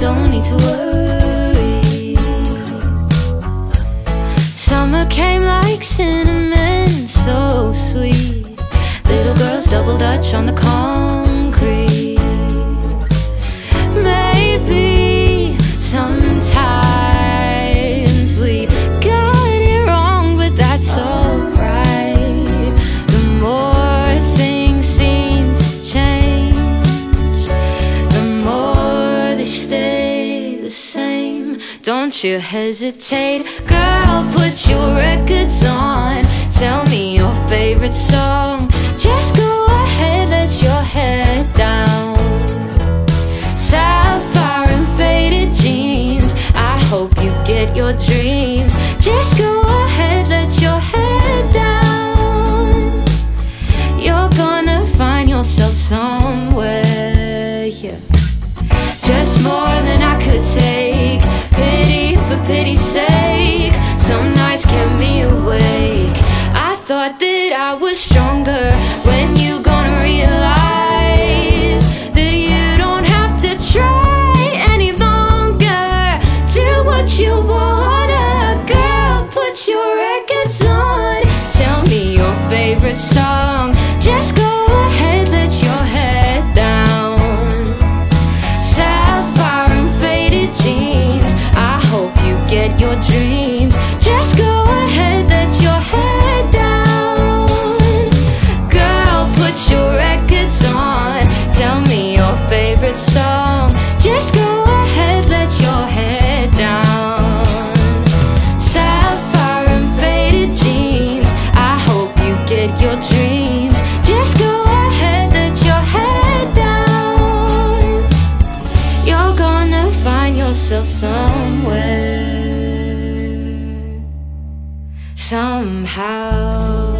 don't need to worry. Summer came like cinnamon, so sweet. Little girls double dutch on the concrete. Don't you hesitate, girl, put your records on. Tell me your favorite song. Just go ahead, let your head down. Sapphire and faded jeans. I hope you get your dreams. Just go I was stronger. When you gonna realize that you don't have to try any longer? Do what you wanna, girl. Put your records on. Tell me your favorite song. Yourself somewhere. Somehow.